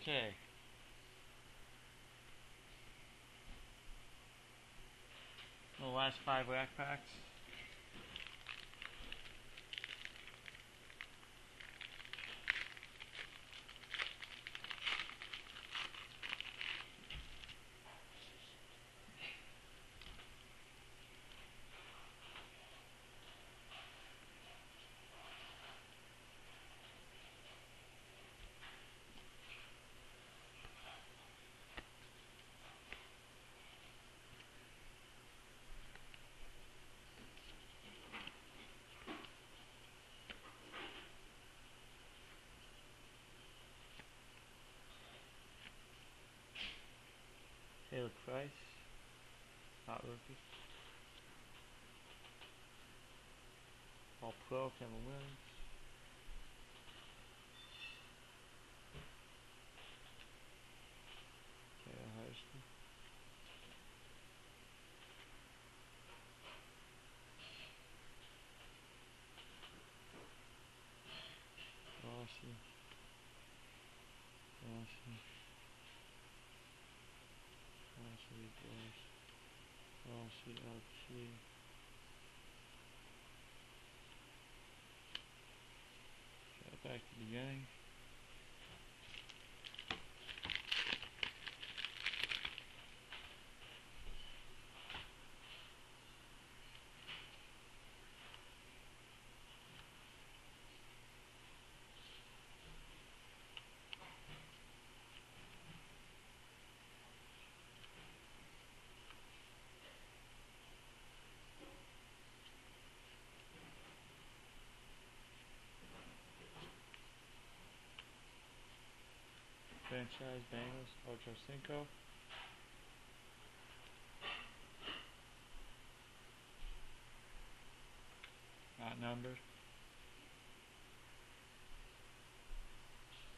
Okay. The last five rack packs. Price, hot rookie. All pro, Kevin Williams. Back the beginning. Bengals, Ocho Cinco. Not numbered.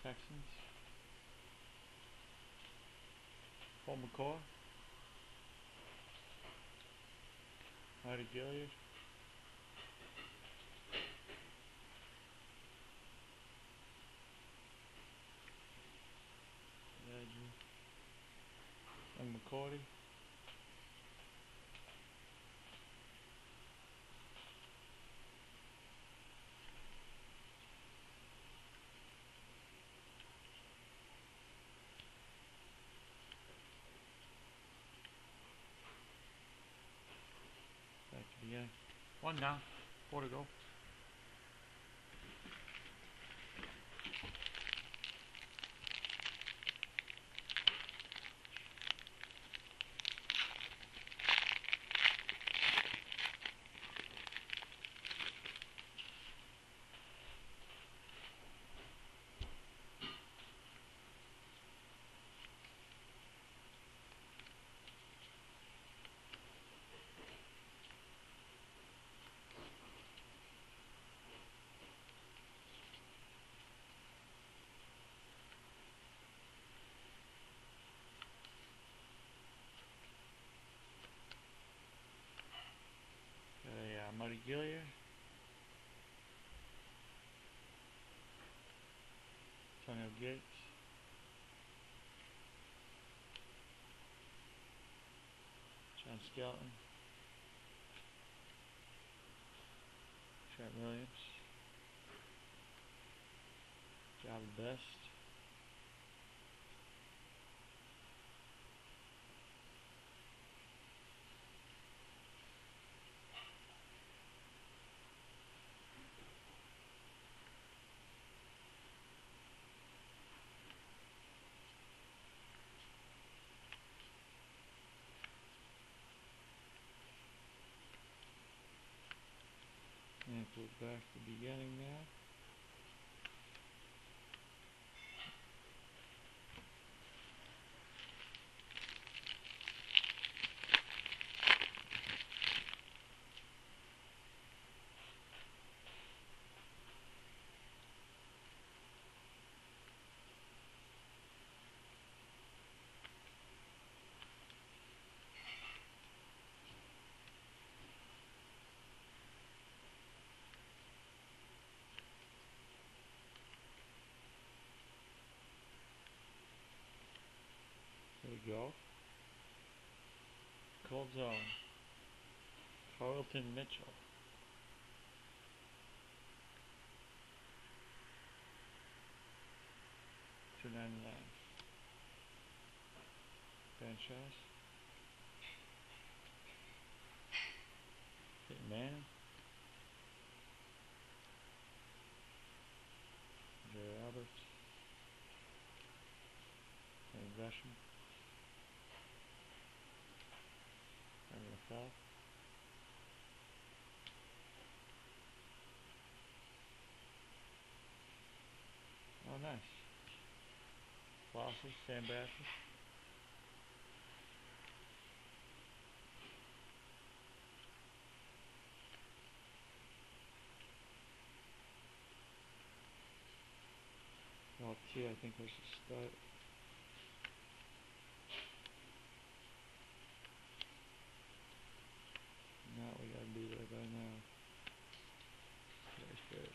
Texans. Paul McCoy. Mardy Gilyard. McCourty. Back to the beginning. One down. Four to go. Okay, uh, Mardy Gilyard. Antonio Gates. John Skelton. Trent Williams. Jahvid Best. Back to the beginning now. Carlton uh, Mitchell. Two ninety nine. Franchise. Hitman. Nice. Flossie, Sam Bradford. Well, I think was the start. Now we gotta be there by now. Very good.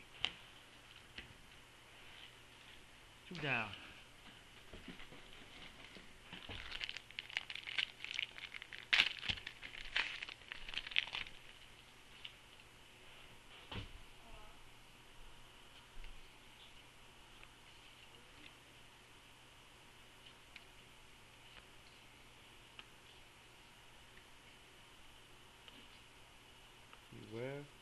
Two down. Beware.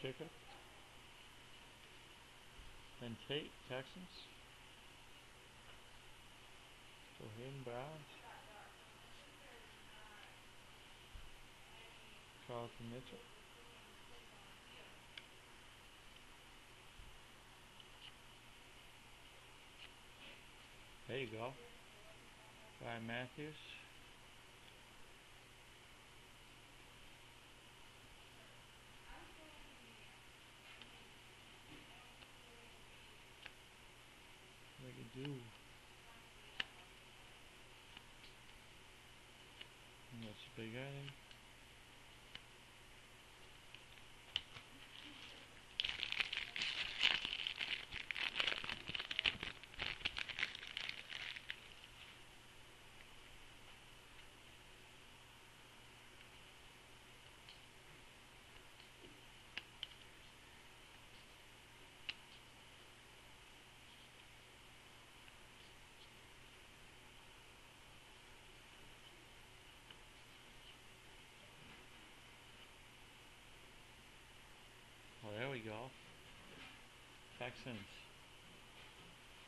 Kicker. And Tate, Texans. Cohen Browns. Carlton Mitchell. There you go. Ryan Mathews. aqui. Se pegar. Texans.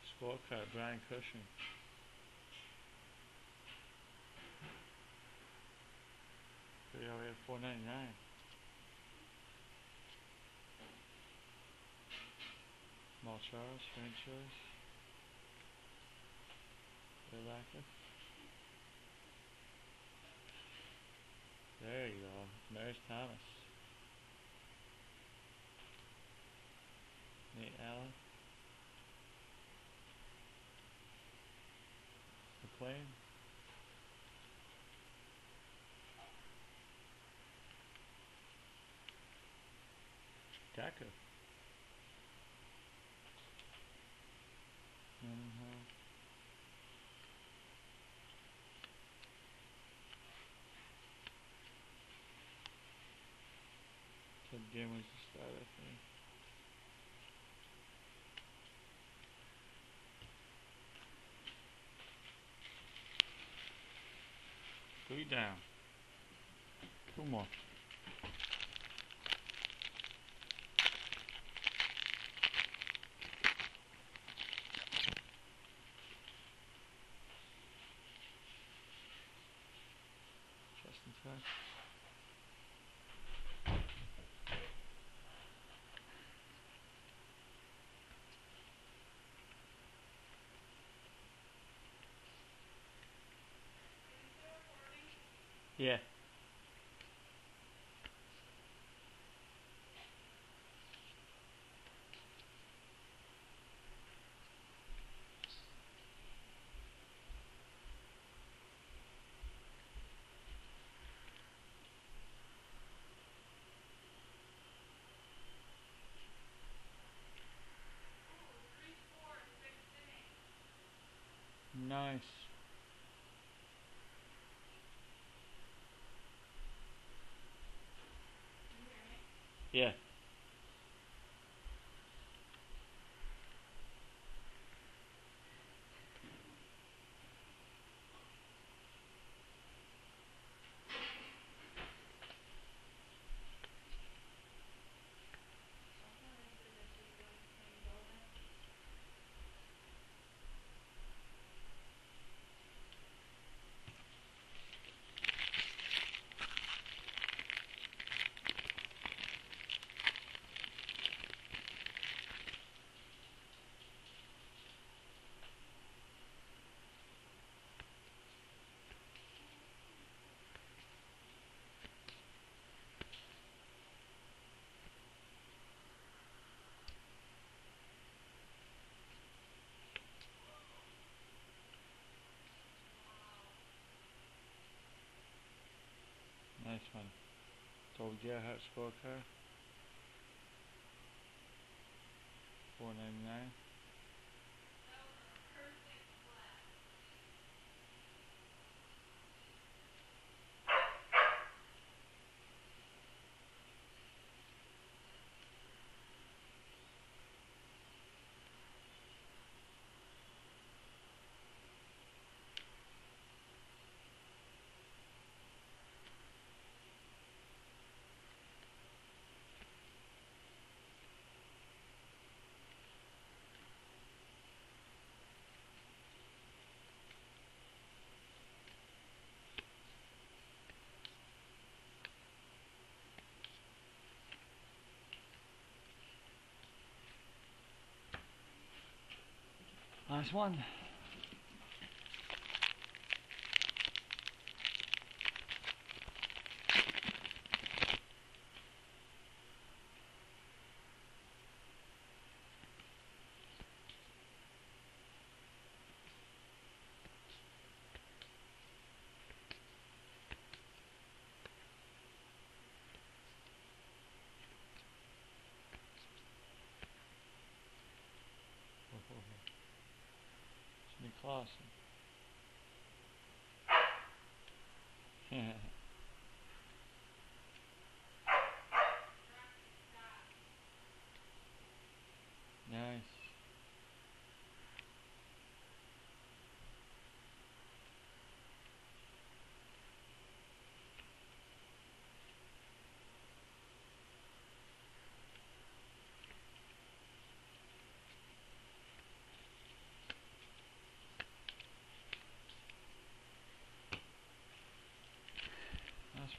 Scorecard, Brian Cushing. We already at four ninety nine. Mal Charles, franchise. Relacker. There you go. Maris Thomas. Nate Allen. McLean. Decker. Mendenhall. Ted Ginn was the start, I think. Three down. Two more. Yeah. called Jahat Scorecard. 499 last one. Jimmy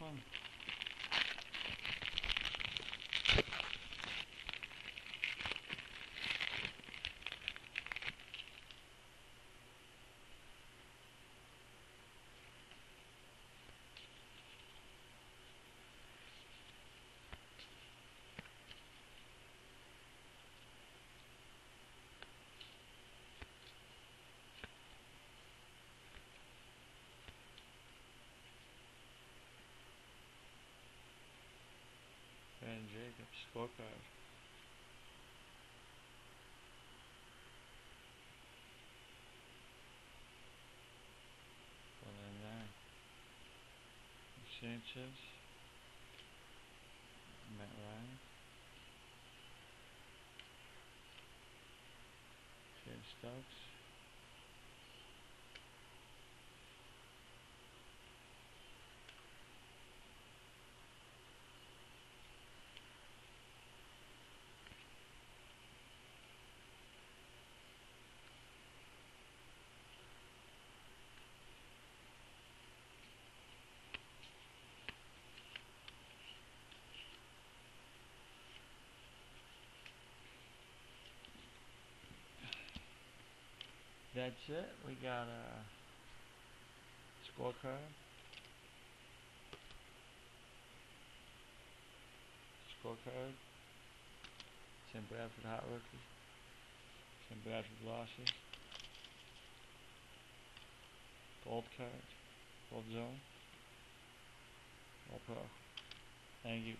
Nice scorecard. One and nine. Sanchez. Matt Ryan. James Stokes. That's it. We got a scorecard. Scorecard. Sam Bradford hot rookie. Sam Bradford losses. Gold card. Gold zone. All pro. Thank you.